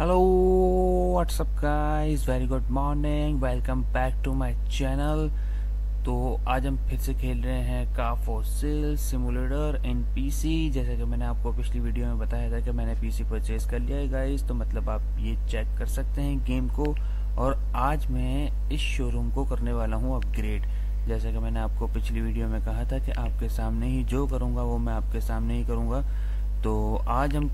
Hello what's up guys very good morning welcome back to my channel तो आज हम फिर से खेल रहे हैं का फॉसिल सिमुलेटर इन पीसी जैसे कि मैंने आपको पिछली वीडियो में बताया था कि मैंने पीसी परचेज कर लिया है गाइस तो मतलब आप ये चेक कर सकते हैं गेम को। और आज मैं इस शोरूम को करने वाला हूँ अपग्रेड जैसे कि मैंने आपको पिछली वीडियो में कहा था कि आपके सामने ही जो करूँगा, वो मैं आपके सामने ही करूँगा। तो आज हम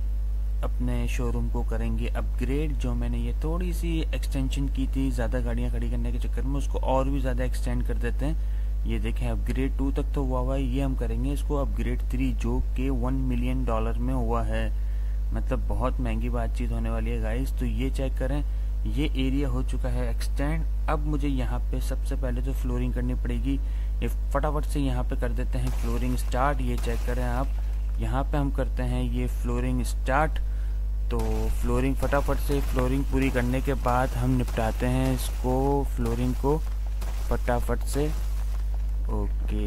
अपने शोरूम को करेंगे अपग्रेड जो मैंने ये थोड़ी सी एक्सटेंशन की थी, ज़्यादा गाड़ियाँ खड़ी करने के चक्कर में, उसको और भी ज़्यादा एक्सटेंड कर देते हैं। ये देखें अपग्रेड टू तक तो हुआ हुआ है, ये हम करेंगे, इसको अपग्रेड थ्री जो कि वन मिलियन डॉलर में हुआ है। मतलब बहुत महँगी बातचीत होने वाली है गाइस तो ये चेक करें। ये एरिया हो चुका है एक्सटेंड अब मुझे यहाँ पे सबसे पहले तो फ्लोरिंग करनी पड़ेगी। ये फटाफट से यहाँ पे कर देते हैं फ्लोरिंग स्टार्ट ये चेक करें आप। यहाँ पे हम करते हैं ये फ्लोरिंग स्टार्ट तो फ्लोरिंग फटाफट से फ्लोरिंग पूरी करने के बाद हम निपटाते हैं इसको फ्लोरिंग को फटाफट से. ओके,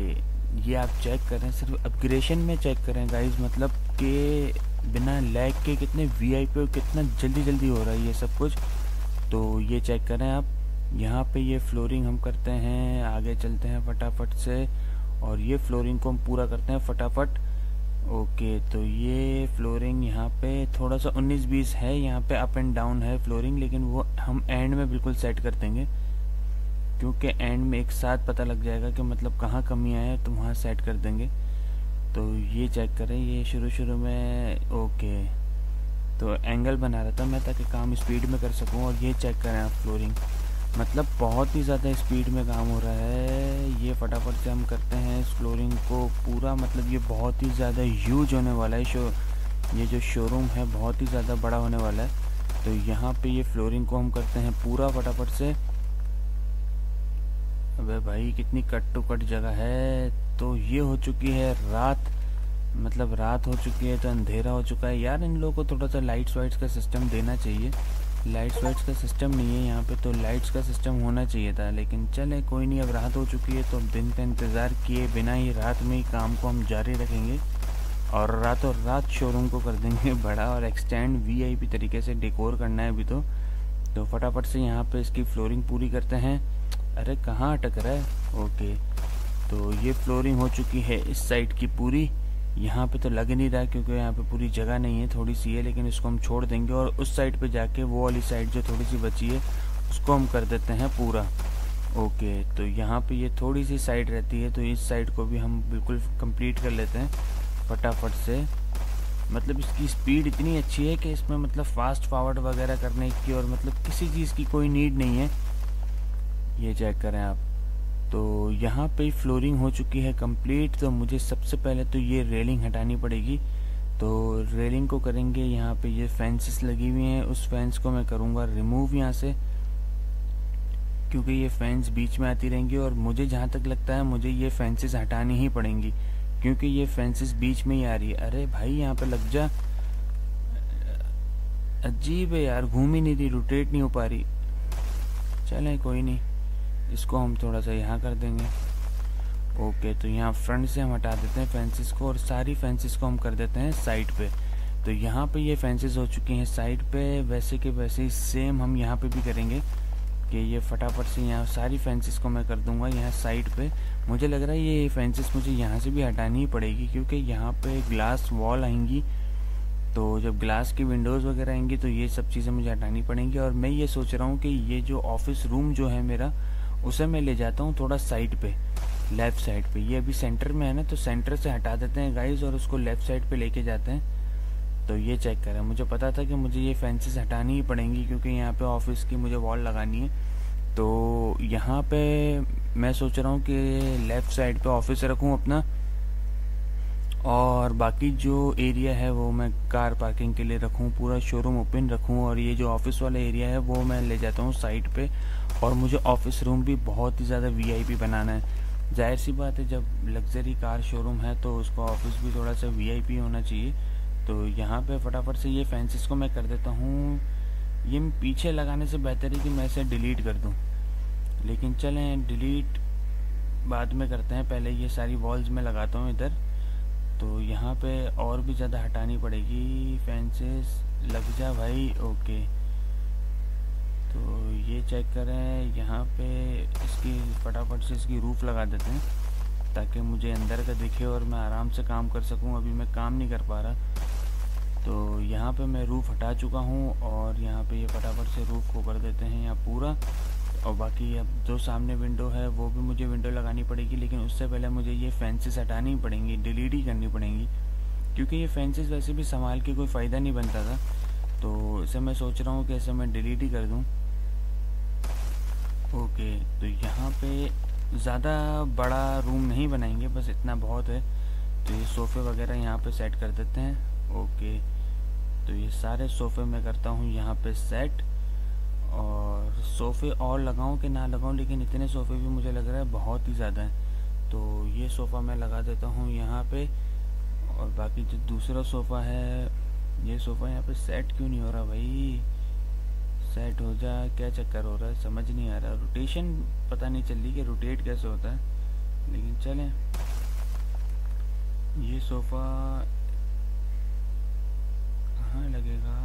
ये आप चेक करें सिर्फ़ अपग्रेशन में चेक करें गाइस मतलब कि बिना लैग के कितने वी वीआईपी और कितना जल्दी जल्दी हो रहा है ये सब कुछ. तो ये चेक करें आप. यहाँ पे ये फ्लोरिंग हम करते हैं, आगे चलते हैं फटाफट से. और ये फ्लोरिंग को हम पूरा करते हैं फटाफट. ओके तो ये फ्लोरिंग यहाँ पे थोड़ा सा 19-20 है, यहाँ पे अप एंड डाउन है फ्लोरिंग लेकिन वो हम एंड में बिल्कुल सेट कर देंगे, क्योंकि एंड में एक साथ पता लग जाएगा कि मतलब कहाँ कमी है तो वहाँ सेट कर देंगे। तो ये चेक करें, ये शुरू शुरू में, ओके तो एंगल बना रहा था मैं, ताकि काम स्पीड में कर सकूँ, और ये चेक करें आप फ्लोरिंग मतलब बहुत ही ज़्यादा स्पीड में काम हो रहा है। ये फटाफट से हम करते हैं इस फ्लोरिंग को पूरा मतलब ये बहुत ही ज़्यादा यूज़ होने वाला है। शो, ये जो शोरूम है बहुत ही ज़्यादा बड़ा होने वाला है। तो यहाँ पे ये फ्लोरिंग को हम करते हैं पूरा फटाफट से। अबे भाई, कितनी कट टू कट जगह है। तो ये हो चुकी है रात। मतलब रात हो चुकी है तो अंधेरा हो चुका है। यार इन लोगों को थोड़ा सा लाइट्स वाइट्स का सिस्टम देना चाहिए। लाइट्स वाइट्स का सिस्टम नहीं है यहाँ पे तो लाइट्स का सिस्टम होना चाहिए था। लेकिन चले, कोई नहीं, अब रात हो चुकी है तो अब दिन का इंतज़ार किए बिना ही रात में ही काम को हम जारी रखेंगे और रातों रात शोरूम को कर देंगे बड़ा और एक्सटेंड वीआईपी तरीके से डेकोर करना है अभी तो। तो फटाफट से यहाँ पे इसकी फ्लोरिंग पूरी करते हैं। अरे कहाँ अटक रहा है? ओके तो ये फ्लोरिंग हो चुकी है इस साइड की पूरी। यहाँ पे तो लग नहीं रहा क्योंकि यहाँ पे पूरी जगह नहीं है, थोड़ी सी है, लेकिन इसको हम छोड़ देंगे और उस साइड पे जाके वो वाली साइड जो थोड़ी सी बची है, उसको हम कर देते हैं पूरा। ओके तो यहाँ पे ये थोड़ी सी साइड रहती है तो इस साइड को भी हम बिल्कुल कंप्लीट कर लेते हैं, फटाफट से। मतलब इसकी स्पीड इतनी अच्छी है कि इसमें मतलब फास्ट फॉरवर्ड वगैरह करने की और मतलब किसी चीज़ की कोई नीड नहीं है। ये चेक करें आप। तो यहाँ पे फ्लोरिंग हो चुकी है कंप्लीट। तो मुझे सबसे पहले तो ये रेलिंग हटानी पड़ेगी। तो रेलिंग को करेंगे, यहाँ पे ये फेंसेस लगी हुई हैं। उस फेंस को मैं करूँगा रिमूव यहाँ से, क्योंकि ये फेंस बीच में आती रहेंगी और मुझे जहाँ तक लगता है मुझे ये फेंसेस हटानी ही पड़ेंगी, क्योंकि ये फेंसेस बीच में ही आ रही है। अरे भाई, यहाँ पे लग जा। अजीब है यार, घूम ही नहीं रही रोटेट नहीं हो पा रही। चलें, कोई नहीं। इसको हम थोड़ा सा यहाँ कर देंगे। ओके तो यहाँ फ्रंट से हम हटा देते हैं फेंसिस को और सारी फेंसिस को हम कर देते हैं साइड पे। तो यहाँ पे ये फेंसिस हो चुकी हैं साइड पे, वैसे के वैसे ही सेम हम यहाँ पे भी करेंगे कि ये फटाफट से यहाँ सारी फेंसिस को मैं कर दूँगा यहाँ साइड पे। मुझे लग रहा है ये फेंसिस मुझे यहाँ से भी हटानी ही पड़ेगी क्योंकि यहाँ पे ग्लास वॉल आएँगी। तो जब ग्लास की विंडोज़ वगैरह आएँगी तो ये सब चीज़ें मुझे हटानी पड़ेंगी और मैं ये सोच रहा हूँ कि ये जो ऑफ़िस रूम जो है मेरा उसे मैं ले जाता हूँ थोड़ा साइड पे लेफ़्ट साइड पे। ये अभी सेंटर में है ना तो सेंटर से हटा देते हैं गाइस और उसको लेफ़्ट साइड पे लेके जाते हैं। तो ये चेक करें। मुझे पता था कि मुझे ये फेंसेस हटानी ही पड़ेंगी क्योंकि यहाँ पे ऑफ़िस की मुझे वॉल लगानी है। तो यहाँ पे मैं सोच रहा हूँ कि लेफ़्ट साइड पे ऑफ़िस रखूँ अपना। और बाकी जो एरिया है वो मैं कार पार्किंग के लिए रखूँ, पूरा शोरूम ओपन रखूँ और ये जो ऑफ़िस वाला एरिया है वो मैं ले जाता हूँ साइड पे और मुझे ऑफ़िस रूम भी बहुत ही ज़्यादा वीआईपी बनाना है। ज़ाहिर सी बात है, जब लग्जरी कार शोरूम है तो उसका ऑफ़िस भी थोड़ा सा वीआईपी होना चाहिए। तो यहाँ पे फटाफट से ये फैंसिस को मैं कर देता हूँ। ये पीछे लगाने से बेहतर है कि मैं इसे डिलीट कर दूँ। लेकिन चलें डिलीट बाद में करते हैं। पहले ये सारी वॉल्स में लगाता हूँ इधर। तो यहाँ पे और भी ज़्यादा हटानी पड़ेगी फैंसेस लग जा भाई ओके तो ये चेक करें, यहाँ पे इसकी फटाफट से इसकी रूफ़ लगा देते हैं, ताकि मुझे अंदर का दिखे और मैं आराम से काम कर सकूँ। अभी मैं काम नहीं कर पा रहा। तो यहाँ पे मैं रूफ़ हटा चुका हूँ और यहाँ पे ये फटाफट से रूफ़ को कर देते हैं यहाँ पूरा। और बाकी अब जो सामने विंडो है, वो भी मुझे विंडो लगानी पड़ेगी, लेकिन उससे पहले मुझे ये फैंसेस हटानी पड़ेंगी डिलीट ही करनी पड़ेंगी। क्योंकि ये फैंसेस वैसे भी संभाल के कोई फ़ायदा नहीं बनता था। तो इसे मैं सोच रहा हूँ कि इसे मैं डिलीट ही कर दूँ। ओके तो यहाँ पे ज़्यादा बड़ा रूम नहीं बनाएँगे, बस इतना बहुत है। तो ये सोफ़े वगैरह यहाँ पे सेट कर देते हैं। ओके तो ये सारे सोफ़े मैं करता हूँ यहाँ पे सेट और सोफ़े और लगाऊँ कि ना लगाऊँ, लेकिन इतने सोफ़े भी मुझे लग रहा है बहुत ही ज़्यादा हैं। तो ये सोफ़ा मैं लगा देता हूँ यहाँ पे, और बाकी जो दूसरा सोफ़ा है, ये सोफ़ा यहाँ पे सेट क्यों नहीं हो रहा भाई? सेट हो जा, क्या चक्कर हो रहा है? समझ नहीं आ रहा। रोटेशन पता नहीं चल रही कि रोटेट कैसे होता है, लेकिन चलें। ये सोफ़ा कहाँ लगेगा?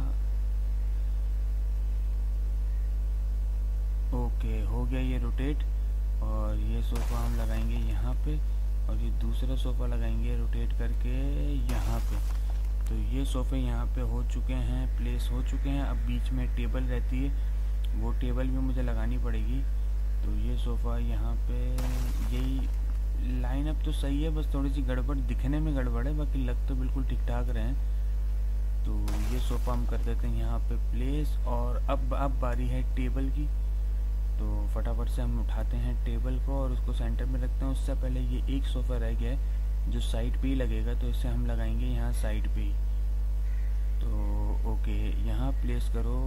ओके, हो गया ये रोटेट और ये सोफ़ा हम लगाएँगे यहाँ पे, और ये दूसरा सोफ़ा लगाएँगे रोटेट करके यहाँ पे। तो ये सोफ़े यहाँ पे हो चुके हैं प्लेस हो चुके हैं। अब बीच में टेबल रहती है, वो टेबल भी मुझे लगानी पड़ेगी। तो ये सोफ़ा यहाँ पे, यही लाइन अप तो सही है, बस थोड़ी सी गड़बड़, दिखने में गड़बड़ है, बाकी लग तो बिल्कुल ठीक ठाक रहे हैं। तो ये सोफ़ा हम कर देते हैं यहाँ पे प्लेस और अब अब बारी है टेबल की। तो फटाफट से हम उठाते हैं टेबल को और उसको सेंटर में रखते हैं। उससे पहले ये एक सोफ़ा रह गया है, जो साइड पे ही लगेगा तो इसे हम लगाएँगे यहाँ साइड पे ही। तो ओके, यहाँ प्लेस करो,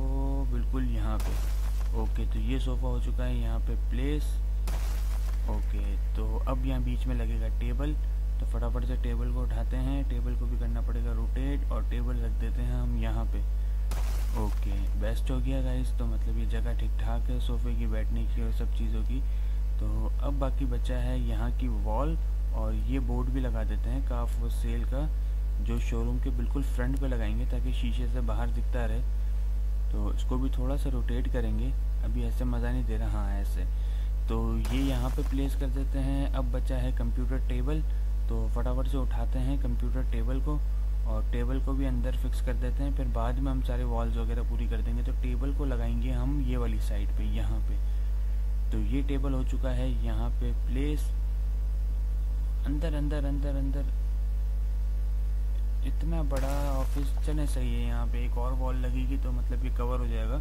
बिल्कुल यहाँ पे। ओके तो ये सोफ़ा हो चुका है, यहाँ पे प्लेस। ओके तो अब यहाँ बीच में लगेगा टेबल। तो फटाफट से टेबल को उठाते हैं, टेबल को भी करना पड़ेगा रोटेट और टेबल रख देते हैं हम यहाँ पे। ओके बेस्ट हो गया गाइस तो मतलब ये जगह ठीक ठाक है, सोफ़े की बैठने की और सब चीज़ों की। तो अब बाकी बचा है यहाँ की वॉल और ये बोर्ड भी लगा देते हैं काफ सेल का, जो शोरूम के बिल्कुल फ्रंट पे लगाएँगे ताकि शीशे से बाहर दिखता रहे। तो इसको भी थोड़ा सा रोटेट करेंगे, अभी ऐसे मज़ा नहीं दे रहा हाँ ऐसे। तो ये यहाँ पे प्लेस कर देते हैं, अब बचा है कंप्यूटर टेबल तो फटाफट से उठाते हैं कंप्यूटर टेबल को। और टेबल को भी अंदर फिक्स कर देते हैं, फिर बाद में हम सारे वॉल्स वगैरह पूरी कर देंगे। तो टेबल को लगाएँगे हम ये वाली साइड पे, यहाँ पे। तो ये टेबल हो चुका है यहाँ पे प्लेस अंदर अंदर अंदर अंदर। इतना बड़ा ऑफ़िस चले सही है, यहाँ पे एक और वॉल लगेगी तो मतलब ये कवर हो जाएगा।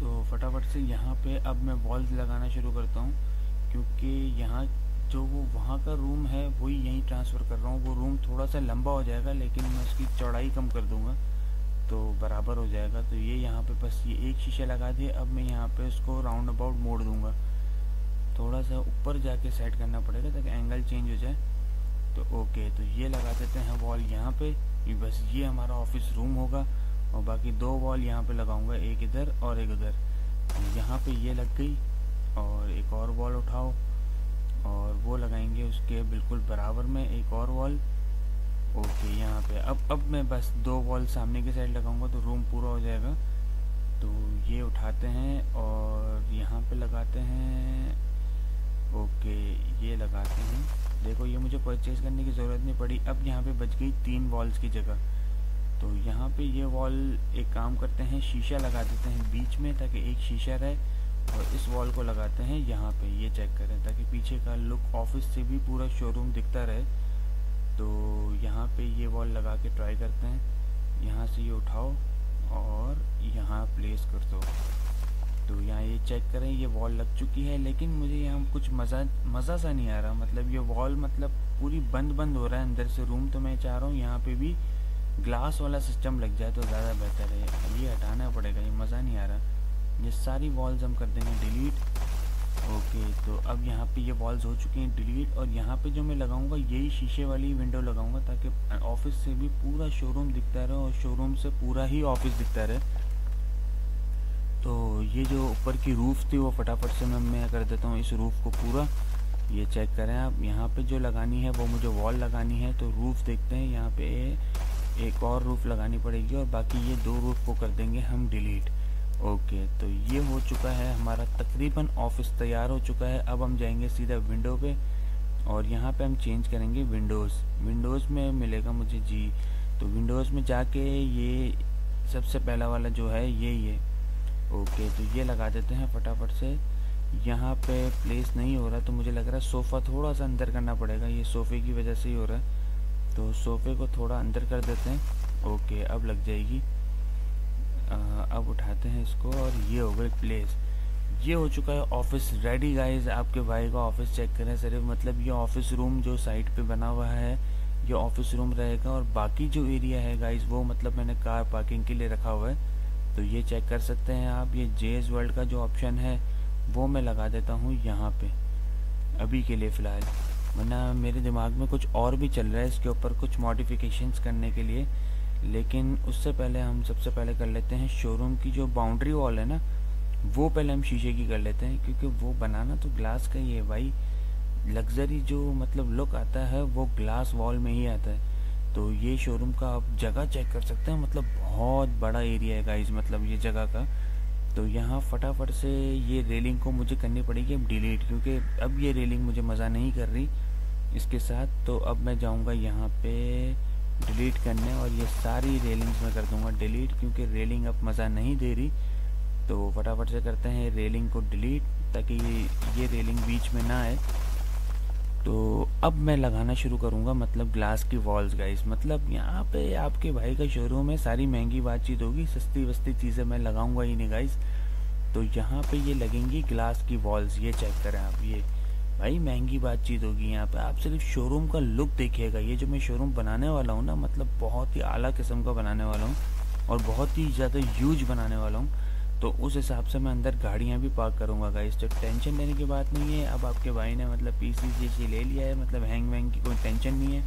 तो फटाफट से यहाँ पे अब मैं वॉल्स लगाना शुरू करता हूँ, क्योंकि यहाँ जो वो वहाँ का रूम है, वही यहीं ट्रांसफ़र कर रहा हूँ। वो रूम थोड़ा सा लंबा हो जाएगा, लेकिन मैं उसकी चौड़ाई कम कर दूँगा तो बराबर हो जाएगा। तो ये यहाँ पे बस ये एक शीशा लगा दिए अब मैं यहाँ पे उसको राउंड अबाउट मोड़ दूँगा। थोड़ा सा ऊपर जाके सेट करना पड़ेगा ताकि एंगल चेंज हो जाए। तो ओके तो ये लगा देते हैं वॉल यहाँ पे। ये बस ये हमारा ऑफ़िस रूम होगा। और बाकी दो वॉल यहाँ पे लगाऊँगा, एक इधर और एक उधर। यहाँ पे ये लग गई। और एक और वॉल उठाओ। और वो लगाएँगे उसके बिल्कुल बराबर में एक और वॉल ओके यहाँ पे। अब अब मैं बस दो वॉल सामने की साइड लगाऊँगा तो रूम पूरा हो जाएगा। तो ये उठाते हैं और यहाँ पे लगाते हैं। ओके ये लगाते हैं। देखो, ये मुझे परचेज़ करने की ज़रूरत नहीं पड़ी। अब यहाँ पे बच गई तीन वॉल्स की जगह। तो यहाँ पे ये वॉल एक काम करते हैं, शीशा लगा देते हैं बीच में ताकि एक शीशा रहे। और इस वॉल को लगाते हैं, यहाँ पे ये चेक करें ताकि पीछे का लुक ऑफ़िस से भी पूरा शोरूम दिखता रहे। तो यहाँ पे ये वॉल लगा के ट्राई करते हैं। यहाँ से ये उठाओ और यहाँ प्लेस कर दो। तो यहाँ ये चेक करें, ये वॉल लग चुकी है, लेकिन मुझे यहाँ कुछ मज़ा मज़ा सा नहीं आ रहा। मतलब ये वॉल मतलब पूरी बंद बंद हो रहा है अंदर से रूम तो मैं चाह रहा हूँ यहाँ पे भी ग्लास वाला सिस्टम लग जाए तो ज़्यादा बेहतर है। ये हटाना पड़ेगा, ये मज़ा नहीं ये सारी वॉल्स हम कर देंगे डिलीट ओके तो अब यहाँ पे ये वॉल्स हो चुकी हैं डिलीट और यहाँ पे जो मैं लगाऊँगा, यही शीशे वाली विंडो लगाऊँगा ताकि ऑफ़िस से भी पूरा शोरूम दिखता रहे और शोरूम से पूरा ही ऑफ़िस दिखता रहे। तो ये जो ऊपर की रूफ़ थी, वो फटाफट से मैं मैं कर देता हूँ इस रूफ़ को पूरा। ये चेक करें आप, यहाँ पे जो लगानी है, वो मुझे वॉल लगानी है तो रूफ़ देखते हैं, यहाँ पे एक और रूफ़ लगानी पड़ेगी और बाकी ये दो रूफ़ को कर देंगे हम डिलीट ओके तो ये हो चुका है हमारा तकरीबन ऑफ़िस तैयार हो चुका है। अब हम जाएँगे सीधा विंडो पे और यहाँ पे हम चेंज करेंगे विंडोज़। विंडोज़ में मिलेगा मुझे जी तो विंडोज़ में जाके ये सबसे पहला वाला जो है, ये ये। ओके तो ये लगा देते हैं फटाफट से। यहाँ पे प्लेस नहीं हो रहा तो मुझे लग रहा है सोफ़ा थोड़ा सा अंदर करना पड़ेगा, ये सोफ़े की वजह से ही हो रहा है। तो सोफ़े को थोड़ा अंदर कर देते हैं। ओके, अब लग जाएगी। अब उठाते हैं इसको और ये हो गई प्लेस ये हो चुका है ऑफ़िस रेडी गाइस आपके भाई का ऑफ़िस चेक करें, सिर्फ़ मतलब ये ऑफ़िस रूम जो साइड पे बना हुआ है, ये ऑफ़िस रूम रहेगा और बाकी जो एरिया है गाइस वो मतलब मैंने कार पार्किंग के लिए रखा हुआ है। तो ये चेक कर सकते हैं आप। ये जेज वर्ल्ड का जो ऑप्शन है, वो मैं लगा देता हूँ यहाँ पे, अभी के लिए फ़िलहाल। वरना मेरे दिमाग में कुछ और भी चल रहा है, इसके ऊपर कुछ मॉडिफिकेशंस करने के लिए। लेकिन उससे पहले हम सबसे पहले कर लेते हैं शोरूम की जो बाउंड्री वॉल है ना, वो पहले हम शीशे की कर लेते हैं, क्योंकि वो बनाना तो ग्लास का ही है भाई। लग्जरी जो मतलब लुक आता है, वो ग्लास वॉल में ही आता है। तो ये शोरूम का आप जगह चेक कर सकते हैं मतलब बहुत बड़ा एरिया है गाइज़ मतलब ये जगह का। तो यहाँ फटाफट से ये रेलिंग को मुझे करनी पड़ेगी, अब डिलीट क्योंकि अब ये रेलिंग मुझे मज़ा नहीं कर रही इसके साथ। तो अब मैं जाऊँगा यहाँ पे। डिलीट करने और ये सारी रेलिंग्स मैं कर दूँगा डिलीट क्योंकि रेलिंग अब मज़ा नहीं दे रही। तो फटाफट से करते हैं रेलिंग को डिलीट ताकि ये रेलिंग बीच में ना आए। तो अब मैं लगाना शुरू करूँगा मतलब ग्लास की वॉल्स गाइस मतलब यहाँ पे आपके भाई का शोरूम है सारी महँगी बातचीत होगी, सस्ती वस्ती चीज़ें मैं लगाऊँगा ही नहीं गाइस तो यहाँ पे ये लगेंगी ग्लास की वॉल्स ये चेक करें आप, ये। भाई, महँगी बातचीत होगी यहाँ पे। आप सिर्फ़ शोरूम का लुक देखिएगा। ये जो मैं शोरूम बनाने वाला हूँ ना मतलब बहुत ही आला किस्म का बनाने वाला हूँ और बहुत ही ज़्यादा यूज़ बनाने वाला हूँ। तो उस हिसाब से मैं अंदर गाड़ियाँ भी पार्क करूँगा गाइस तो टेंशन लेने की बात नहीं है, अब आपके भाई ने मतलब पी सी सी ले लिया है मतलब हैंग वैंग की कोई टेंशन नहीं है।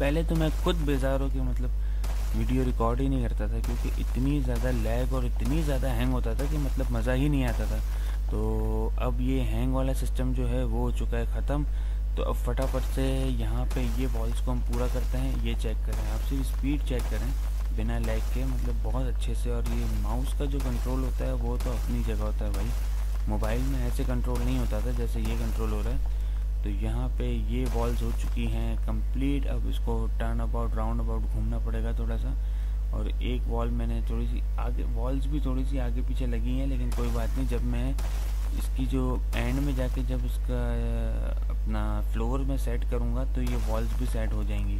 पहले तो मैं खुद बेजार हो कि मतलब वीडियो रिकॉर्ड ही नहीं करता था, क्योंकि इतनी ज़्यादा लैग और इतनी ज़्यादा हैंग होता था कि मतलब मज़ा ही नहीं आता था। तो अब ये हैंग वाला सिस्टम जो है वो हो चुका है ख़त्म। तो अब फटाफट से यहाँ पे ये बॉल्स को हम पूरा करते हैं, ये चेक करें। आप सिर्फ़ स्पीड चेक करें, बिना लैग के मतलब बहुत अच्छे से। और ये माउस का जो कंट्रोल होता है, वो तो अपनी जगह होता है भाई। मोबाइल में ऐसे कंट्रोल नहीं होता था जैसे ये कंट्रोल हो रहा है। तो यहाँ पे ये बॉल्स हो चुकी हैं कंप्लीट अब इसको टर्न अबाउट राउंड अबाउट घूमना पड़ेगा थोड़ा सा। और एक वॉल मैंने थोड़ी सी आगे वॉल्स भी थोड़ी सी आगे पीछे लगी हैं, लेकिन कोई बात नहीं, जब मैं इसकी जो एंड में जाके जब इसका अपना फ्लोर में सेट करूँगा तो ये वॉल्स भी सेट हो जाएँगी।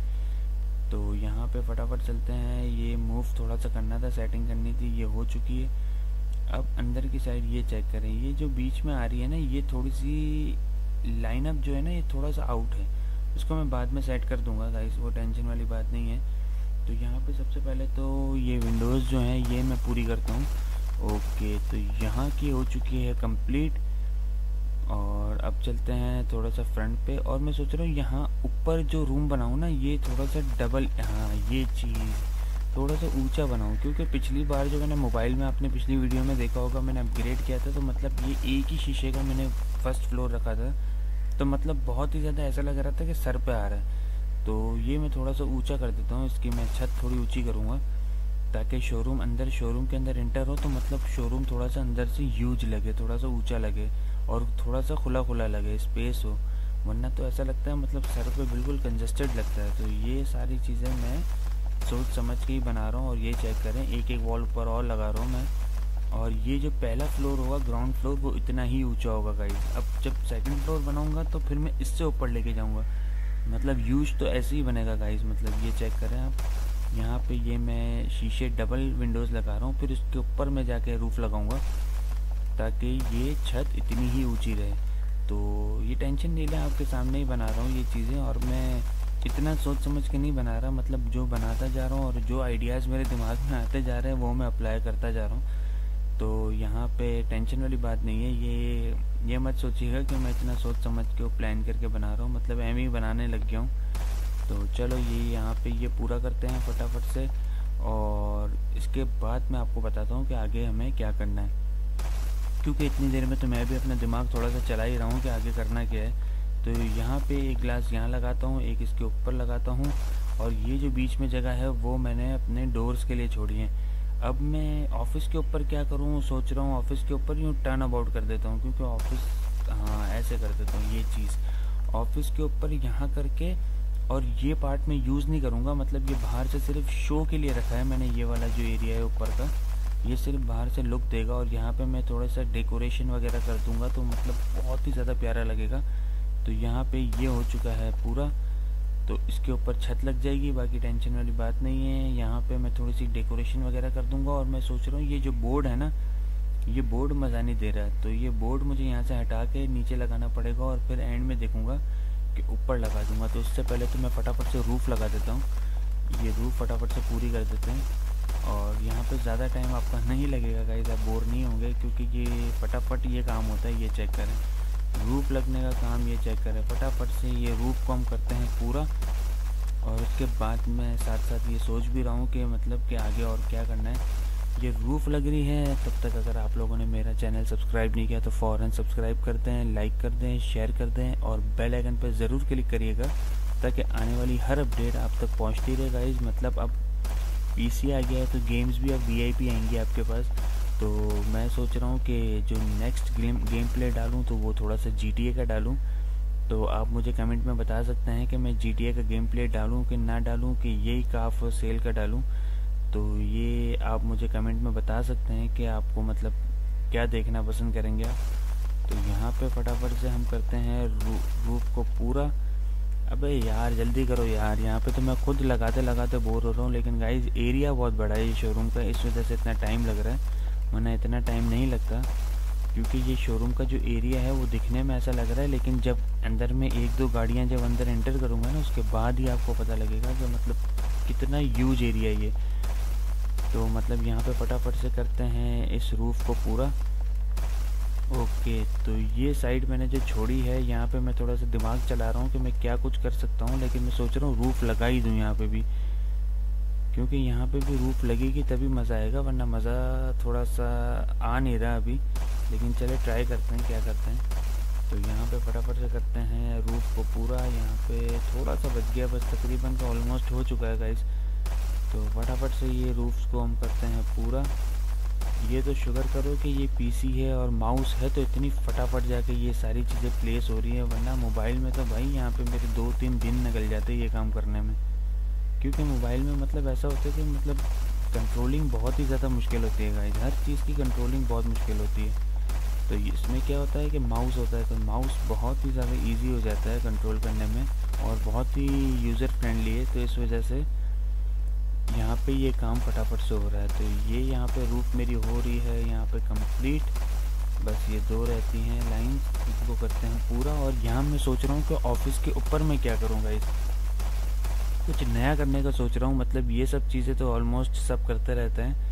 तो यहाँ पे फटाफट चलते हैं, ये मूव थोड़ा सा करना था सेटिंग करनी थी, ये हो चुकी है। अब अंदर की साइड ये चेक करें, ये जो बीच में आ रही है ना, ये थोड़ी सी लाइनअप जो है ना, ये थोड़ा सा आउट है। उसको मैं बाद में सेट कर दूँगा गाइस वो टेंशन वाली बात नहीं है। तो यहाँ पे सबसे पहले तो ये विंडोज़ जो हैं, ये मैं पूरी करता हूँ। ओके तो यहाँ की हो चुकी है कंप्लीट और अब चलते हैं थोड़ा सा फ्रंट पे। और मैं सोच रहा हूँ यहाँ ऊपर जो रूम बनाऊँ ना, ये थोड़ा सा डबल हाँ ये चीज़ थोड़ा सा ऊँचा बनाऊँ। क्योंकि पिछली बार जो मैंने मोबाइल में अपने पिछली वीडियो में देखा होगा, मैंने अपग्रेड किया था तो मतलब ये एक ही शीशे का मैंने फ़र्स्ट फ्लोर रखा था। तो मतलब बहुत ही ज़्यादा ऐसा लग रहा था कि सर पे आ रहा है। तो ये मैं थोड़ा सा ऊँचा कर देता हूँ, इसकी मैं छत थोड़ी ऊँची करूँगा, ताकि शोरूम अंदर शोरूम के अंदर इंटर हो तो मतलब शोरूम थोड़ा सा अंदर से यूज़ लगे, थोड़ा सा ऊँचा लगे और थोड़ा सा खुला खुला लगे स्पेस हो। वरना तो ऐसा लगता है मतलब सर पे बिल्कुल कंजस्टेड लगता है। तो ये सारी चीज़ें मैं सोच समझ के ही बना रहा हूँ और ये चेक करें। एक एक वॉल ऊपर और लगा रहा हूँ मैं। और ये जो पहला फ्लोर होगा ग्राउंड फ्लोर वो इतना ही ऊँचा होगा गाइस अब जब सेकंड फ्लोर बनाऊँगा तो फिर मैं इससे ऊपर लेके जाऊँगा। मतलब यूज़ तो ऐसे ही बनेगा गाइस मतलब ये चेक करें आप। यहाँ पे ये मैं शीशे डबल विंडोज़ लगा रहा हूँ, फिर उसके ऊपर मैं जाके रूफ़ लगाऊँगा, ताकि ये छत इतनी ही ऊँची रहे। तो ये टेंशन नहीं लें, आपके सामने ही बना रहा हूँ ये चीज़ें, और मैं इतना सोच समझ के नहीं बना रहा मतलब जो बनाता जा रहा हूँ और जो आइडियाज़ मेरे दिमाग में आते जा रहे हैं, वो मैं अप्लाई करता जा रहा हूँ। तो यहाँ पे टेंशन वाली बात नहीं है। ये ये मत सोचिएगा कि मैं इतना सोच समझ के प्लान करके बना रहा हूँ। मतलब एम ही बनाने लग गया हूँ। तो चलो ये यहाँ पे ये पूरा करते हैं फटाफट से। और इसके बाद मैं आपको बताता हूँ कि आगे हमें क्या करना है। क्योंकि इतनी देर में तो मैं भी अपना दिमाग थोड़ा सा चला ही रहा हूँ कि आगे करना क्या है। तो यहाँ पे एक गिलास यहाँ लगाता हूँ, एक इसके ऊपर लगाता हूँ। और ये जो बीच में जगह है, वो मैंने अपने डोर्स के लिए छोड़ी है। अब मैं ऑफ़िस के ऊपर क्या करूँ सोच रहा हूँ ऑफ़िस के ऊपर यूँ टर्न अबाउट कर देता हूँ, क्योंकि ऑफ़िस हाँ ऐसे कर देता हूँ, ये चीज़। ऑफ़िस के ऊपर यहाँ करके, और ये पार्ट में यूज़ नहीं करूँगा मतलब ये बाहर से सिर्फ़ शो के लिए रखा है मैंने ये वाला जो एरिया है ऊपर का। ये सिर्फ़ बाहर से लुक देगा, और यहाँ पे मैं थोड़ा सा डेकोरेशन वगैरह कर दूँगा तो मतलब बहुत ही ज़्यादा प्यारा लगेगा। तो यहाँ पे ये हो चुका है पूरा। तो इसके ऊपर छत लग जाएगी, बाकी टेंशन वाली बात नहीं है। यहाँ पे मैं थोड़ी सी डेकोरेशन वगैरह कर दूँगा और मैं सोच रहा हूँ, ये जो बोर्ड है ना, ये बोर्ड मज़ा नहीं दे रहा है। तो ये बोर्ड मुझे यहाँ से हटा के नीचे लगाना पड़ेगा और फिर एंड में देखूँगा कि ऊपर लगा दूँगा। तो उससे पहले तो मैं फटाफट से रूफ़ लगा देता हूँ। ये रूफ़ फटाफट से पूरी कर देते हैं। और यहाँ पे ज़्यादा टाइम आपका नहीं लगेगा गाइस आप बोर नहीं होंगे, क्योंकि ये फटाफट ये काम होता है, ये चेक करें। रूप लगने का काम ये चेक करें। फटाफट से ये रूप को हम करते हैं पूरा। और उसके बाद मैं साथ साथ ये सोच भी रहा हूँ कि मतलब कि आगे और क्या करना है। ये रूफ लग रही है, तब तक अगर आप लोगों ने मेरा चैनल सब्सक्राइब नहीं किया तो फ़ौरन सब्सक्राइब कर दें लाइक कर दें शेयर कर दें और बेल आइकन पर ज़रूर क्लिक करिएगा, ताकि आने वाली हर अपडेट आप तक पहुँचती रहे गाइज़ मतलब अब पीसी आ गया है तो गेम्स भी अब वीआईपी आएँगे आपके पास। तो मैं सोच रहा हूँ कि जो नेक्स्ट गेम गेम प्ले डालूँ तो वो थोड़ा सा GTA का डालूँ। तो आप मुझे कमेंट में बता सकते हैं कि मैं GTA का गेम प्ले डालूँ कि ना डालूँ कि यही काफ सेल का डालूँ। तो ये आप मुझे कमेंट में बता सकते हैं कि आपको मतलब क्या देखना पसंद करेंगे आप। तो यहाँ पे फटाफट से हम करते हैं रू, रूफ को पूरा। अबे यार जल्दी करो यार यहाँ पे तो मैं खुद लगाते लगाते बोर हो रहा हूँ लेकिन गाइज़ एरिया बहुत बड़ा है ये शोरूम का इस वजह से इतना टाइम लग रहा है। वरना इतना टाइम नहीं लगता। क्योंकि ये शोरूम का जो एरिया है, वो दिखने में ऐसा लग रहा है, लेकिन जब अंदर में एक दो गाड़ियाँ जब अंदर एंटर करूँगा ना, उसके बाद ही आपको पता लगेगा कि मतलब कितना यूज़ एरिया ये। तो मतलब यहाँ पे फटाफट से करते हैं इस रूफ़ को पूरा। ओके तो ये साइड मैंने जो छोड़ी है, यहाँ पे मैं थोड़ा सा दिमाग चला रहा हूँ कि मैं क्या कुछ कर सकता हूँ, लेकिन मैं सोच रहा हूँ रूफ़ लगा ही दूँ यहाँ पे भी। क्योंकि यहाँ पे भी रूफ़ लगेगी तभी मज़ा आएगा, वरना मज़ा थोड़ा सा आ नहीं रहा अभी। लेकिन चले ट्राई करते हैं, क्या करते हैं। तो यहाँ पे फटाफट से करते हैं रूफ़ को पूरा। यहाँ पे थोड़ा सा बच गया, बस तकरीबन तो ऑलमोस्ट हो चुका है गाइस तो फटाफट से ये रूफ्स को हम करते हैं पूरा। ये तो शुगर करो कि ये पीसी है और माउस है तो इतनी फटाफट जाके ये सारी चीज़ें प्लेस हो रही है। वरना मोबाइल में तो भाई यहाँ पे मेरे दो तीन दिन निकल जाते ये काम करने में। क्योंकि मोबाइल में मतलब ऐसा होता है कि मतलब कंट्रोलिंग बहुत ही ज़्यादा मुश्किल होती है गाइज़ हर चीज़ की कंट्रोलिंग बहुत मुश्किल होती है। तो इसमें क्या होता है कि माउस होता है तो माउस बहुत ही ज़्यादा ईजी हो जाता है कंट्रोल करने में और बहुत ही यूज़र फ्रेंडली है। तो इस वजह से यहाँ पे ये काम फटाफट से हो रहा है। तो ये यहाँ पे रूफ मेरी हो रही है, यहाँ पे कंप्लीट बस ये दो रहती हैं लाइंस इसको करते हैं पूरा। और यहाँ मैं सोच रहा हूँ कि ऑफ़िस के ऊपर मैं क्या करूँगा इस कुछ नया करने का सोच रहा हूँ। मतलब ये सब चीज़ें तो ऑलमोस्ट सब करते रहते हैं।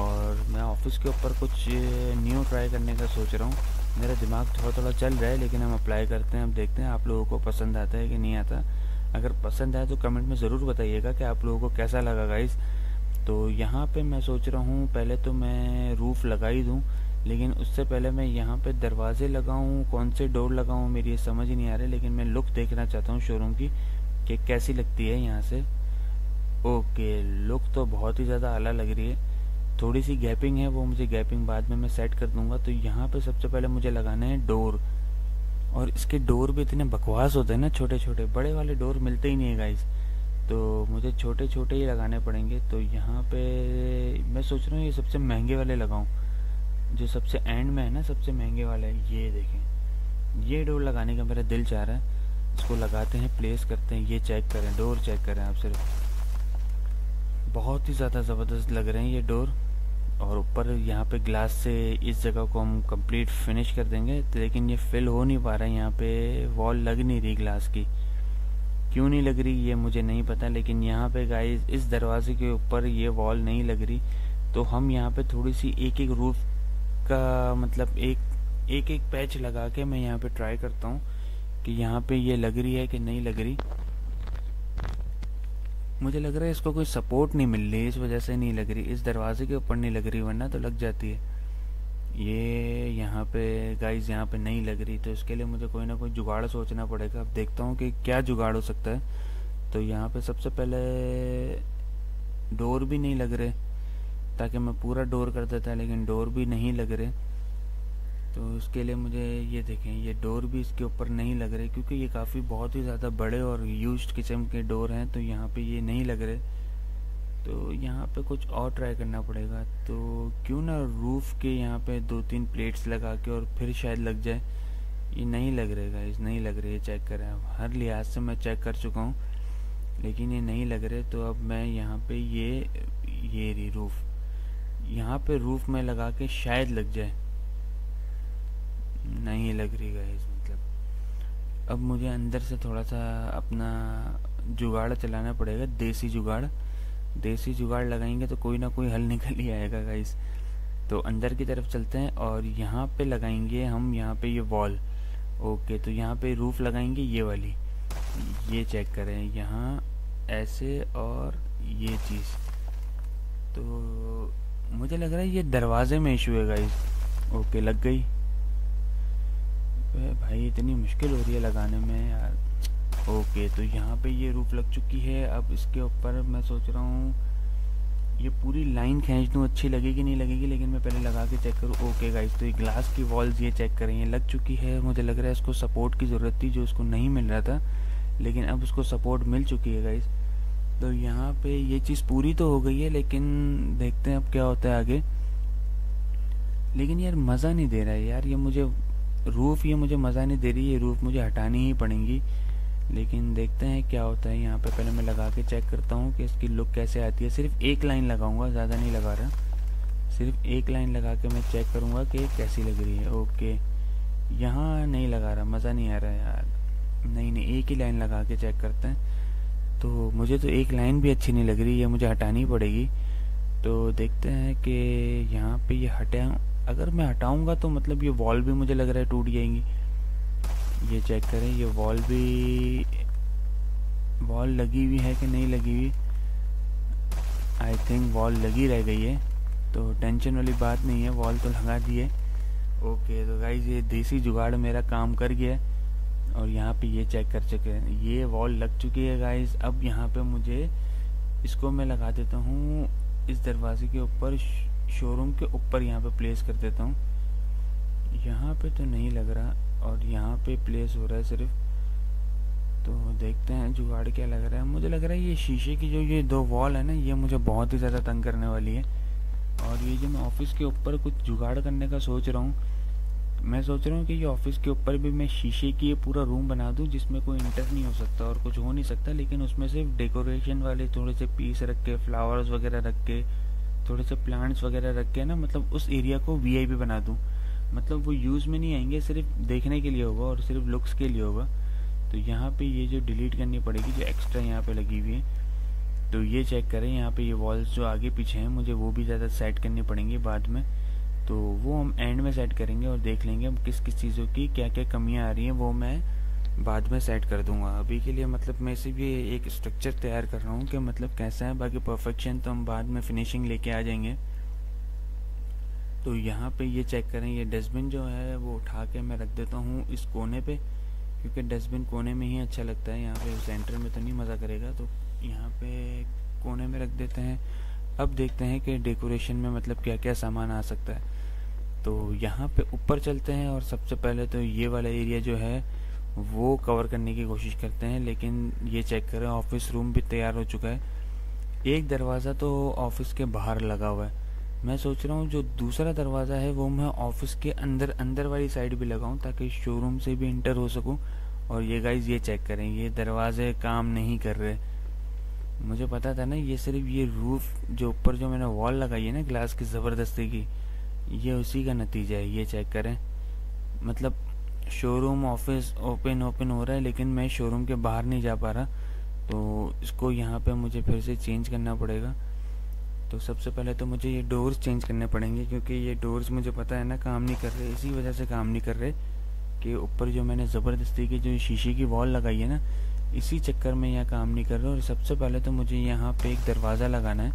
और मैं ऑफ़िस के ऊपर कुछ न्यू ट्राई करने का सोच रहा हूँ। मेरा दिमाग थोड़ा थोड़ा चल रहा है, लेकिन हम अप्लाई करते हैं अब देखते हैं आप लोगों को पसंद आता है कि नहीं आता। अगर पसंद आए तो कमेंट में ज़रूर बताइएगा कि आप लोगों को कैसा लगा गाइस तो यहाँ पे मैं सोच रहा हूँ, पहले तो मैं रूफ़ लगा ही दूँ, लेकिन उससे पहले मैं यहाँ पे दरवाजे लगाऊँ, कौन से डोर लगाऊँ, मेरी ये समझ नहीं आ रही, लेकिन मैं लुक देखना चाहता हूँ शोरूम की। कि कैसी लगती है यहाँ से? ओके, लुक तो बहुत ही ज़्यादा आला लग रही है। थोड़ी सी गैपिंग है, वो मुझे गैपिंग बाद में मैं सेट कर दूँगा। तो यहाँ पे सबसे पहले मुझे लगाना है डोर। और इसके डोर भी इतने बकवास होते हैं ना छोटे छोटे बड़े वाले डोर मिलते ही नहीं है गाइस तो मुझे छोटे छोटे ही लगाने पड़ेंगे। तो यहाँ पे मैं सोच रहा हूँ ये सबसे महँगे वाले लगाऊँ। जो सबसे एंड में है ना, सबसे महँगे वाले, ये देखें। ये डोर लगाने का मेरा दिल चाह रहा है। इसको लगाते हैं प्लेस करते हैं, ये चेक करें डोर चेक करें आप सिर्फ़। बहुत ही ज़्यादा ज़बरदस्त लग रहे हैं ये डोर और ऊपर यहाँ पे ग्लास से इस जगह को हम कंप्लीट फिनिश कर देंगे, लेकिन ये फिल हो नहीं पा रहा है, यहाँ पे वॉल लग नहीं रही ग्लास की। क्यों नहीं लग रही ये मुझे नहीं पता, लेकिन यहाँ पे गाइस इस दरवाजे के ऊपर ये वॉल नहीं लग रही। तो हम यहाँ पे थोड़ी सी एक एक रूफ का मतलब एक एक एक पैच लगा के मैं यहाँ पे ट्राई करता हूँ। कि यहाँ पे ये लग रही है कि नहीं लग रही। मुझे लग रहा है इसको कोई सपोर्ट नहीं मिल रही, इस वजह से नहीं लग रही। इस दरवाजे के ऊपर नहीं लग रही, वरना तो लग जाती है। ये यहाँ पे गाइस यहाँ पे नहीं लग रही तो इसके लिए मुझे कोई ना कोई जुगाड़ सोचना पड़ेगा। अब देखता हूँ कि क्या जुगाड़ हो सकता है। तो यहाँ पे सबसे पहले डोर भी नहीं लग रहे, ताकि मैं पूरा डोर कर देता, लेकिन डोर भी नहीं लग रहे। तो उसके लिए मुझे ये देखें, ये डोर भी इसके ऊपर नहीं लग रहे, क्योंकि ये काफ़ी बहुत ही ज़्यादा बड़े और यूज़ किस्म के डोर हैं तो यहाँ पे ये नहीं लग रहे। तो यहाँ पे कुछ और ट्राई करना पड़ेगा। तो क्यों ना रूफ़ के यहाँ पे दो तीन प्लेट्स लगा के और फिर शायद लग जाए। ये नहीं लग रहेगा इस नहीं लग रहे चेक करें अब हर लिहाज से मैं चेक कर चुका हूँ, लेकिन ये नहीं लग रहे तो अब मैं यहाँ पे ये ये रही रूफ़ यहाँ पे रूफ़ में लगा के शायद लग जाए। नहीं लग रही गाइस मतलब। अब मुझे अंदर से थोड़ा सा अपना जुगाड़ चलाना पड़ेगा, देसी जुगाड़। देसी जुगाड़ लगाएँगे तो कोई ना कोई हल निकल ही आएगा गाइस तो अंदर की तरफ़ चलते हैं और यहाँ पे लगाएँगे हम, यहाँ पे ये वॉल ओके तो यहाँ पे रूफ लगाएँगे ये वाली। ये चेक करें, यहाँ ऐसे और ये चीज़। तो मुझे लग रहा है ये दरवाजे में इशू है गाइस ओके लग गई। भाई, इतनी मुश्किल हो रही है लगाने में यार। ओके तो यहाँ पे ये रूफ लग चुकी है। अब इसके ऊपर मैं सोच रहा हूँ, ये पूरी लाइन खींच दूँ, अच्छी लगेगी, नहीं लगेगी, लेकिन मैं पहले लगा के चेक करूँ। ओके गाइस तो ये ग्लास की वॉल्स ये चेक करें। ये लग चुकी है। मुझे लग रहा है इसको सपोर्ट की ज़रूरत थी, जो उसको नहीं मिल रहा था। लेकिन अब उसको सपोर्ट मिल चुकी है गाइस तो यहाँ पे ये चीज़ पूरी तो हो गई है, लेकिन देखते हैं अब क्या होता है आगे। लेकिन यार मज़ा नहीं दे रहा है यार। ये मुझे रूफ़ ये मुझे मज़ा नहीं दे रही, ये रूफ़ मुझे हटानी ही पड़ेंगी। लेकिन देखते हैं क्या होता है। यहाँ पे पहले मैं लगा के चेक करता हूँ कि इसकी लुक कैसे आती है। सिर्फ़ एक लाइन लगाऊँगा, ज़्यादा नहीं लगा रहा। सिर्फ़ एक लाइन लगा के मैं चेक करूँगा कि कैसी लग रही है। ओके यहाँ नहीं लगा रहा, मज़ा नहीं आ रहा यार। नहीं नहीं, एक ही लाइन लगा के चेक करते हैं। तो मुझे तो एक लाइन भी अच्छी नहीं लग रही है मुझे हटानी पड़ेगी। तो देखते हैं कि यहाँ पे ये हटा अगर मैं हटाऊँगा तो मतलब ये वॉल भी मुझे लग रहा है टूट जाएँगी। ये चेक करें, ये वॉल भी वॉल लगी हुई है कि नहीं लगी हुई? आई थिंक वॉल लगी रह गई है। तो टेंशन वाली बात नहीं है वॉल तो लगा दी है ओके तो गाइज़ ये देसी जुगाड़ मेरा काम कर गया और यहाँ पे ये चेक कर चुके हैं। ये वॉल लग चुकी है गाइज़ अब यहाँ पे मुझे इसको मैं लगा देता हूँ इस दरवाजे के ऊपर। शोरूम के ऊपर यहाँ पे प्लेस कर देता हूँ। यहाँ पे तो नहीं लग रहा और यहाँ पे प्लेस हो रहा है सिर्फ़। तो देखते हैं जुगाड़ क्या लग रहा है। मुझे लग रहा है ये शीशे की जो ये दो वॉल है ना, ये मुझे बहुत ही ज़्यादा तंग करने वाली है। और ये जो मैं ऑफ़िस के ऊपर कुछ जुगाड़ करने का सोच रहा हूँ, मैं सोच रहा हूँ कि ये ऑफ़िस के ऊपर भी मैं शीशे की पूरा रूम बना दूँ, जिसमें कोई इंटर नहीं हो सकता और कुछ हो नहीं सकता, लेकिन उसमें सिर्फ़ डेकोरेशन वाले थोड़े से पीस रख के फ्लावर्स वगैरह रख के थोड़े से प्लांट्स वगैरह रख के ना मतलब उस एरिया को वीआईपी बना दूँ। मतलब वो यूज़ में नहीं आएँगे, सिर्फ़ देखने के लिए होगा और सिर्फ़ लुक्स के लिए होगा। तो यहाँ पे ये जो डिलीट करनी पड़ेगी, जो एक्स्ट्रा यहाँ पे लगी हुई है तो ये चेक करें। यहाँ पे ये वॉल्स जो आगे पीछे हैं, मुझे वो भी ज़्यादा सेट करनी पड़ेंगी बाद में। तो वो हम एंड में सेट करेंगे और देख लेंगे हम किस किस चीज़ों की क्या क्या कमियाँ आ रही हैं, वो मैं बाद में सेट कर दूँगा। अभी के लिए मतलब मैं सिर्फ़ ये एक स्ट्रक्चर तैयार कर रहा हूँ कि मतलब कैसा है। बाकी परफेक्शन तो हम बाद में फिनिशिंग लेके आ जाएँगे। तो यहाँ पे ये चेक करें। ये डस्टबिन जो है, वो उठा के मैं रख देता हूँ इस कोने पे, क्योंकि डस्टबिन कोने में ही अच्छा लगता है। यहाँ पे सेंटर में तो नहीं मज़ा करेगा। तो यहाँ पे कोने में रख देते हैं। अब देखते हैं कि डेकोरेशन में मतलब क्या क्या सामान आ सकता है। तो यहाँ पे ऊपर चलते हैं और सबसे पहले तो ये वाला एरिया जो है वो कवर करने की कोशिश करते हैं, लेकिन ये चेक करें ऑफ़िस रूम भी तैयार हो चुका है। एक दरवाज़ा तो ऑफ़िस के बाहर लगा हुआ है। मैं सोच रहा हूँ जो दूसरा दरवाज़ा है, वो मैं ऑफ़िस के अंदर अंदर वाली साइड भी लगाऊँ, ताकि शोरूम से भी इंटर हो सकूँ। और ये गाइज़ ये चेक करें, ये दरवाजे काम नहीं कर रहे। मुझे पता था ना, ये सिर्फ़ ये रूफ जो ऊपर जो मैंने वॉल लगाई है ना ग्लास की, ज़बरदस्ती की, ये उसी का नतीजा है, ये चेक करें। मतलब शोरूम ऑफ़िस ओपन ओपन हो रहा है, लेकिन मैं शोरूम के बाहर नहीं जा पा रहा। तो इसको यहाँ पे मुझे फिर से चेंज करना पड़ेगा। तो सबसे पहले तो मुझे ये डोर्स चेंज करने पड़ेंगे, क्योंकि ये डोर्स मुझे पता है ना, काम नहीं कर रहे। इसी वजह से काम नहीं कर रहे कि ऊपर जो मैंने ज़बरदस्ती की, जो शीशे की वॉल लगाई है ना, इसी चक्कर में यहाँ काम नहीं कर रहे। और सबसे पहले तो मुझे यहाँ पे एक दरवाज़ा लगाना है,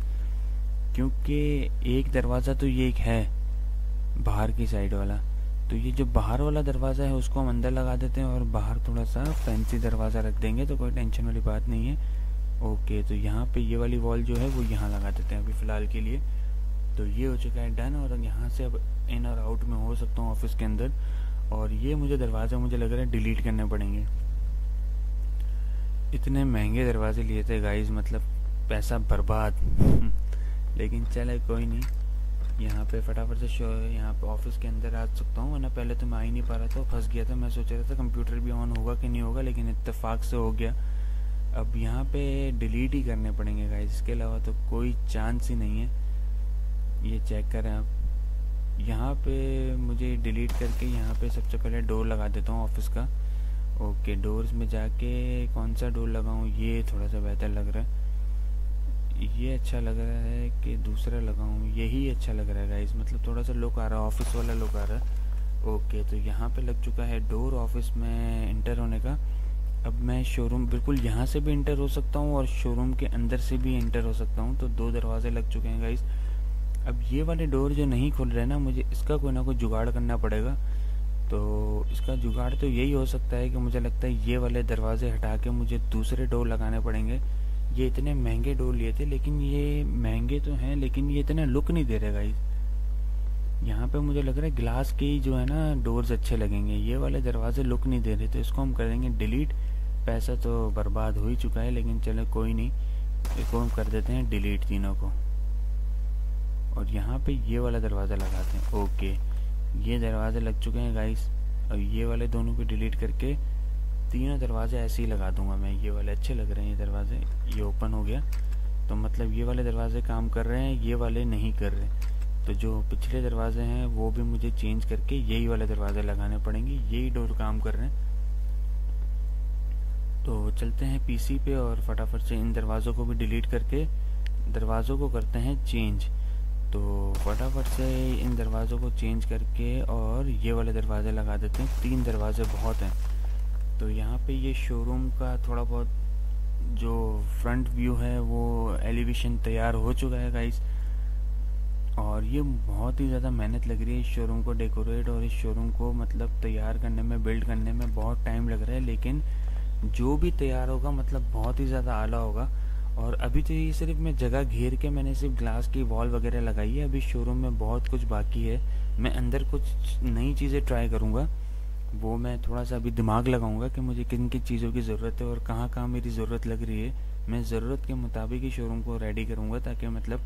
क्योंकि एक दरवाज़ा तो ये एक है, बाहर की साइड वाला। तो ये जो बाहर वाला दरवाज़ा है, उसको हम अंदर लगा देते हैं और बाहर थोड़ा सा फैंसी दरवाज़ा रख देंगे तो कोई टेंशन वाली बात नहीं है। ओके तो यहाँ पे ये वाली वॉल जो है, वो यहाँ लगा देते हैं अभी फ़िलहाल के लिए। तो ये हो चुका है डन और यहाँ से अब इन और आउट में हो सकता हूँ ऑफ़िस के अंदर। और ये मुझे दरवाज़ा मुझे लग रहा है डिलीट करने पड़ेंगे। इतने महँगे दरवाजे लिए थे गाइस मतलब पैसा बर्बाद। लेकिन चले, कोई नहीं। यहाँ पे फटाफट से शो, यहाँ पे ऑफ़िस के अंदर आ सकता हूँ, वरना पहले तो मैं आ ही नहीं पा रहा था फंस गया था। मैं सोच रहा था कंप्यूटर भी ऑन होगा कि नहीं होगा, लेकिन इतफाक़ से हो गया। अब यहाँ पे डिलीट ही करने पड़ेंगे गाइस इसके अलावा तो कोई चांस ही नहीं है। ये चेक करें आप। यहाँ पे मुझे डिलीट करके यहाँ पे सबसे पहले डोर लगा देता हूँ ऑफ़िस का। ओके डोर्स में जाके कौन सा डोर लगाऊँ, ये थोड़ा सा बेहतर लग रहा है। ये अच्छा लग रहा है कि दूसरा लगाऊँ, यही अच्छा लग रहा है गाइस मतलब थोड़ा सा लुक आ रहा है ऑफ़िस वाला लुक आ रहा है। ओके तो यहाँ पे लग चुका है डोर ऑफ़िस में इंटर होने का। अब मैं शोरूम बिल्कुल यहाँ से भी इंटर हो सकता हूँ और शोरूम के अंदर से भी इंटर हो सकता हूँ। तो दो दरवाजे लग चुके हैं गाइस अब ये वाले डोर जो नहीं खुल रहे ना, मुझे इसका कोई ना कोई जुगाड़ करना पड़ेगा। तो इसका जुगाड़ तो यही हो सकता है कि मुझे लगता है ये वाले दरवाजे हटा के मुझे दूसरे डोर लगाने पड़ेंगे। ये इतने महँगे डोर लिए थे, लेकिन ये महँगे तो हैं, लेकिन ये इतना लुक नहीं दे रहे गाइस यहाँ पे मुझे लग रहा है ग्लास के ही जो है ना डोर्स अच्छे लगेंगे। ये वाले दरवाजे लुक नहीं दे रहे तो इसको हम कर देंगे डिलीट पैसा तो बर्बाद हो ही चुका है, लेकिन चलो कोई नहीं। इसको हम कर देते हैं डिलीट तीनों को। और यहाँ पे ये वाला दरवाज़ा लगाते हैं। ओके ये दरवाजे लग चुके हैं गाइस और ये वाले दोनों को डिलीट करके तीनों दरवाजे ऐसे ही लगा दूँगा मैं, ये वाले अच्छे लग रहे हैं, ये दरवाजे, ये ओपन हो गया। तो मतलब ये वाले दरवाजे काम कर रहे हैं, ये वाले नहीं कर रहे। तो जो पिछले दरवाजे हैं, वो भी मुझे चेंज करके यही वाले दरवाजे लगाने पड़ेंगे, यही डोर काम कर रहे हैं। तो चलते हैं पीसी पे और फटाफट से इन दरवाज़ों को भी डिलीट करके दरवाज़ों को करते हैं चेंज। तो फटाफट से इन दरवाज़ों को चेंज करके और ये वाले दरवाज़े लगा देते हैं। तीन दरवाजे बहुत हैं। तो यहाँ पे ये शोरूम का थोड़ा बहुत जो फ्रंट व्यू है, वो एलिवेशन तैयार हो चुका है गाइस और ये बहुत ही ज़्यादा मेहनत लग रही है इस शोरूम को डेकोरेट और इस शोरूम को मतलब तैयार करने में बिल्ड करने में बहुत टाइम लग रहा है, लेकिन जो भी तैयार होगा मतलब बहुत ही ज़्यादा आला होगा. और अभी तो ये सिर्फ़ मैं जगह घेर के मैंने सिर्फ़ ग्लास की वॉल वगैरह लगाई है. अभी शोरूम में बहुत कुछ बाकी है. मैं अंदर कुछ नई चीज़ें ट्राई करूँगा. वो मैं थोड़ा सा अभी दिमाग लगाऊँगा कि मुझे किन किन चीज़ों की ज़रूरत है और कहाँ कहाँ मेरी ज़रूरत लग रही है। मैं ज़रूरत के मुताबिक ही शोरूम को रेडी करूँगा ताकि मतलब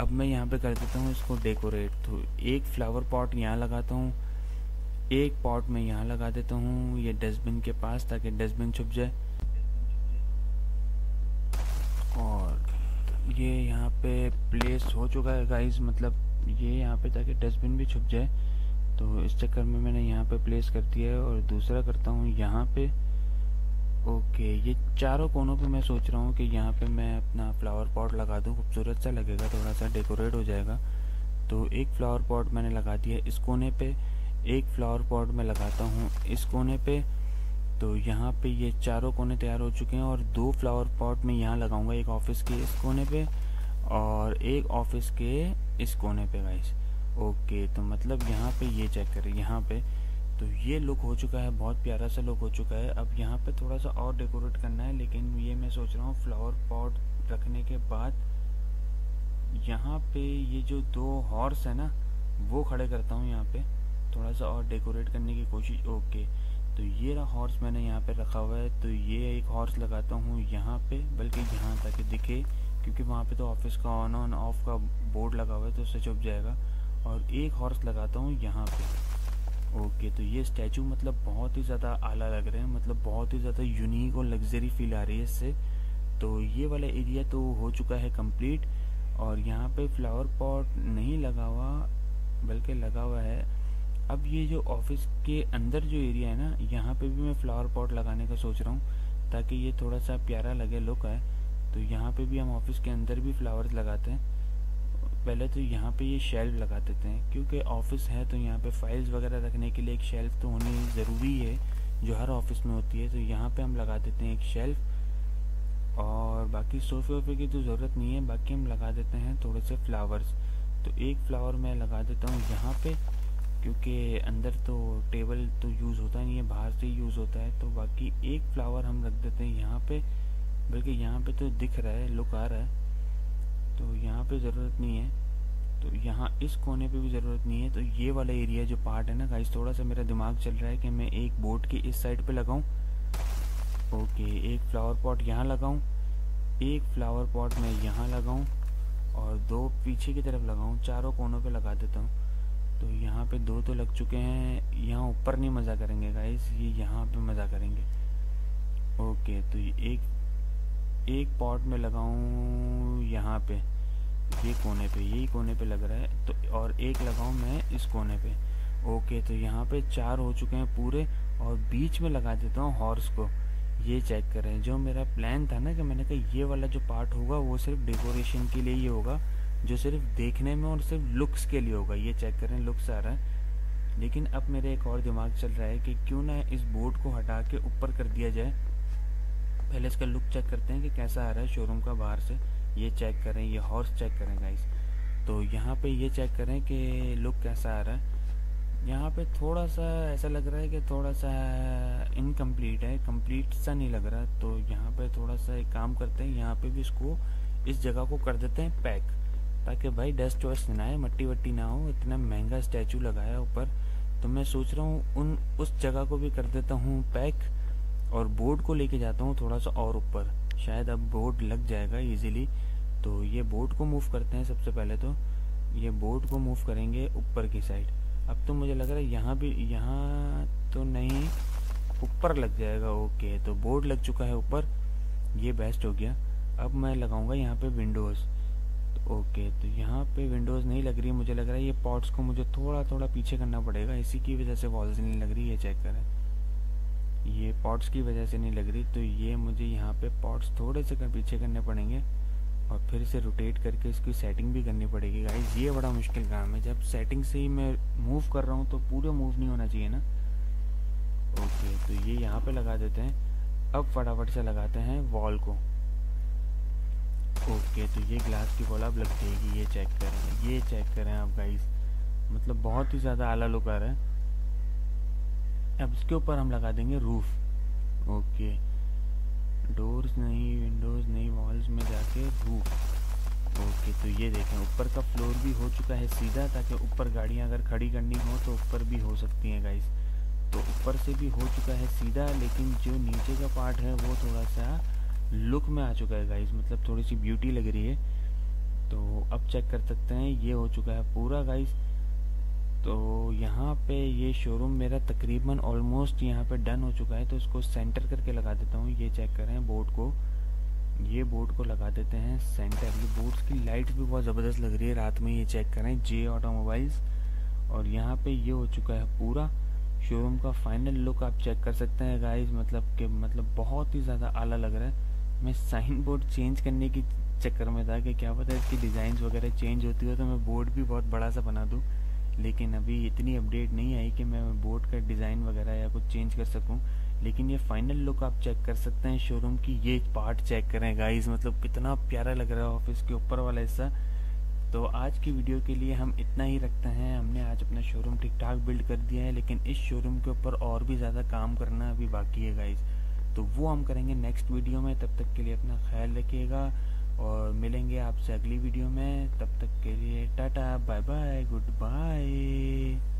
अब मैं यहाँ पे कर देता हूँ इसको डेकोरेट तो एक फ्लावर पॉट यहाँ लगाता हूँ, एक पॉट में यहाँ लगा देता हूँ ये डस्टबिन के पास ताकि डस्टबिन छुप जाए। और ये यहाँ पे प्लेस हो चुका है गाइस मतलब ये यहाँ पे ताकि डस्टबिन भी छुप जाए। तो इस चक्कर में मैंने यहाँ पे प्लेस कर दिया है और दूसरा करता हूँ यहाँ पे। ओके ये चारों कोनों पे मैं सोच रहा हूँ कि यहाँ पे मैं अपना फ्लावर पॉट लगा दूँ। खूबसूरत सा लगेगा, थोड़ा सा डेकोरेट हो जाएगा। तो एक फ्लावर पॉट मैंने लगा दिया इस कोने पे, एक फ्लावर पॉट मैं लगाता हूँ इस कोने पे। तो यहाँ पे ये चारों कोने तैयार हो चुके हैं और दो फ्लावर पॉट में यहाँ लगाऊँगा, एक ऑफ़िस के इस कोने पे और एक ऑफ़िस के इस कोने पे गाइस ओके तो मतलब यहाँ पे ये चेक करें, यहाँ पे। तो ये लुक हो चुका है, बहुत प्यारा सा लुक हो चुका है। अब यहाँ पे थोड़ा सा और डेकोरेट करना है, लेकिन ये मैं सोच रहा हूँ फ्लावर पॉट रखने के बाद यहाँ पे ये जो दो हॉर्स है ना, वो खड़े करता हूँ यहाँ पे। थोड़ा सा और डेकोरेट करने की कोशिश, ओके। तो ये रहा हॉर्स मैंने यहाँ पे रखा हुआ है। तो ये एक हॉर्स लगाता हूँ यहाँ पे, बल्कि यहाँ ताकि दिखे, क्योंकि वहाँ पे तो ऑफ़िस का ऑन ऑन ऑफ़ का बोर्ड लगा हुआ है तो उससे चुप जाएगा। और एक हॉर्स लगाता हूँ यहाँ पे। ओके तो ये स्टैचू मतलब बहुत ही ज़्यादा आला लग रहे हैं मतलब बहुत ही ज़्यादा यूनिक और लग्जरी फील आ रही है इससे। तो ये वाला एरिया तो हो चुका है कंप्लीट और यहाँ पे फ्लावर पॉट नहीं लगा हुआ, बल्कि लगा हुआ है। अब ये जो ऑफ़िस के अंदर जो एरिया है ना, यहाँ पे भी मैं फ्लावर पॉट लगाने का सोच रहा हूँ, ताकि ये थोड़ा सा प्यारा लगे लुक है तो यहाँ पे भी हम ऑफ़िस के अंदर भी फ्लावर्स लगाते हैं। पहले तो यहाँ पे ये शेल्फ लगा देते हैं क्योंकि ऑफ़िस है तो यहाँ पे फाइल्स वगैरह रखने के लिए एक शेल्फ तो होनी ज़रूरी है, जो हर ऑफ़िस में होती है तो यहाँ पे हम लगा देते हैं एक शेल्फ और बाकी सोफे वोफे की तो ज़रूरत नहीं है, बाकी हम लगा देते हैं थोड़े से फ्लावर्स तो एक फ्लावर मैं लगा देता हूँ यहाँ पे, क्योंकि अंदर तो टेबल तो यूज़ होता नहीं है, बाहर से यूज़ होता है तो बाकी एक फ्लावर हम रख देते हैं यहाँ पे, बल्कि यहाँ पे तो दिख रहा है लुक आ रहा है। तो यहाँ पे ज़रूरत नहीं है। तो यहाँ इस कोने पे भी ज़रूरत नहीं है। तो ये वाला एरिया जो पार्ट है ना गाइस थोड़ा सा मेरा दिमाग चल रहा है कि मैं एक बोट की इस साइड पे लगाऊँ। ओके एक फ्लावर पॉट यहाँ लगाऊँ, एक फ्लावर पॉट मैं यहाँ लगाऊँ और दो पीछे की तरफ़ लगाऊँ, चारों कोनों पे लगा देता हूँ। तो यहाँ पे दो तो लग चुके हैं, यहाँ ऊपर नहीं मज़ा करेंगे गाइस ये यहाँ पे मज़ा करेंगे। ओके तो एक एक पॉट में लगाऊँ यहाँ पे, ये कोने पे यही कोने पे लग रहा है तो और एक लगाऊँ मैं इस कोने पे। ओके तो यहाँ पे चार हो चुके हैं पूरे, और बीच में लगा देता हूँ हॉर्स को। ये चेक करें, जो मेरा प्लान था ना कि मैंने कहा ये वाला जो पार्ट होगा, वो सिर्फ़ डेकोरेशन के लिए ही होगा, जो सिर्फ़ देखने में और सिर्फ़ लुक्स के लिए होगा। ये चेक करें लुक्स आ रहा है। लेकिन अब मेरे एक और दिमाग चल रहा है कि क्यों ना इस बोर्ड को हटा के ऊपर कर दिया जाए। पहले इसका लुक चेक करते हैं कि कैसा आ रहा है शोरूम का बाहर से। ये चेक करें, ये हॉर्स चेक करें गाइस तो यहाँ पे ये चेक करें कि लुक कैसा आ रहा है। यहाँ पे थोड़ा सा ऐसा लग रहा है कि थोड़ा सा इनकम्प्लीट है कंप्लीट सा नहीं लग रहा। तो यहाँ पे थोड़ा सा एक काम करते हैं, यहाँ पे भी इसको, इस जगह को कर देते हैं पैक ताकि भाई डस्ट वस्ट ना आए, मट्टी वट्टी ना हो, इतना महँगा स्टैचू लगाया ऊपर। तो मैं सोच रहा हूँ उन, उस जगह को भी कर देता हूँ पैक और बोर्ड को लेके जाता हूँ थोड़ा सा और ऊपर। शायद अब बोर्ड लग जाएगा इजीली तो ये बोर्ड को मूव करते हैं सबसे पहले तो। ये बोर्ड को मूव करेंगे ऊपर की साइड अब तो मुझे लग रहा है यहाँ भी, यहाँ तो नहीं, ऊपर लग जाएगा। ओके तो बोर्ड लग चुका है ऊपर। ये बेस्ट हो गया। अब मैं लगाऊँगा यहाँ पे विंडोज़ तो ओके तो यहाँ पे विंडोज़ नहीं लग रही है, मुझे लग रहा है ये पॉट्स को मुझे थोड़ा थोड़ा पीछे करना पड़ेगा। इसी की वजह से वॉल्स नहीं लग रही है चेक करें। ये पॉट्स की वजह से नहीं लग रही तो ये मुझे यहाँ पे पॉट्स थोड़े से कर पीछे करने पड़ेंगे और फिर से रोटेट करके इसकी सेटिंग भी करनी पड़ेगी। गाइज़ ये बड़ा मुश्किल काम है। जब सेटिंग से ही मैं मूव कर रहा हूँ तो पूरे मूव नहीं होना चाहिए ना? ओके तो ये यहाँ पे लगा देते हैं। अब फटाफट से लगाते हैं वॉल को। ओके तो ये ग्लास की वॉल अब लग जाएगी। ये चेक करें। ये चेक करें आप गाइज़ मतलब बहुत ही ज़्यादा आला लुक आ रहा है। अब इसके ऊपर हम लगा देंगे रूफ ओके डोर्स नहीं विंडोज़ नहीं वॉल्स में जाके रूफ ओके तो ये देखें, ऊपर का फ्लोर भी हो चुका है सीधा, ताकि ऊपर गाड़ियाँ अगर खड़ी करनी हो तो ऊपर भी हो सकती हैं गाइस तो ऊपर से भी हो चुका है सीधा, लेकिन जो नीचे का पार्ट है वो थोड़ा सा लुक में आ चुका है गाइस मतलब थोड़ी सी ब्यूटी लग रही है. तो अब चेक कर सकते हैं, ये हो चुका है पूरा गाइस तो यहाँ पे ये शोरूम मेरा तकरीबन ऑलमोस्ट यहाँ पे डन हो चुका है तो इसको सेंटर करके लगा देता हूँ। ये चेक करें बोर्ड को। ये बोर्ड को लगा देते हैं सेंटर ये बोर्ड्स की लाइट भी बहुत ज़बरदस्त लग रही है। रात में ये चेक करें जे ऑटोमोबाइल्स और यहाँ पे ये हो चुका है पूरा शोरूम का फाइनल लुक आप चेक कर सकते हैं गाइस मतलब कि मतलब बहुत ही ज़्यादा आला लग रहा है। मैं साइन बोर्ड चेंज करने की चक्कर में था कि क्या पता इसकी डिज़ाइन वगैरह चेंज होती हो तो मैं बोर्ड भी बहुत बड़ा सा बना दूँ। लेकिन अभी इतनी अपडेट नहीं आई कि मैं बोर्ड का डिज़ाइन वगैरह या कुछ चेंज कर सकूँ। लेकिन ये फाइनल लुक आप चेक कर सकते हैं शोरूम की, ये पार्ट चेक करें गाइस मतलब कितना प्यारा लग रहा है ऑफ़िस के ऊपर वाला हिस्सा। तो आज की वीडियो के लिए हम इतना ही रखते हैं। हमने आज अपना शोरूम ठीक ठाक बिल्ड कर दिया है, लेकिन इस शोरूम के ऊपर और भी ज़्यादा काम करना अभी बाकी है गाइज़ तो वो हम करेंगे नेक्स्ट वीडियो में। तब तक के लिए अपना ख्याल रखिएगा। और मिलेंगे आपसे अगली वीडियो में। तब तक के लिए tata bye bye good bye.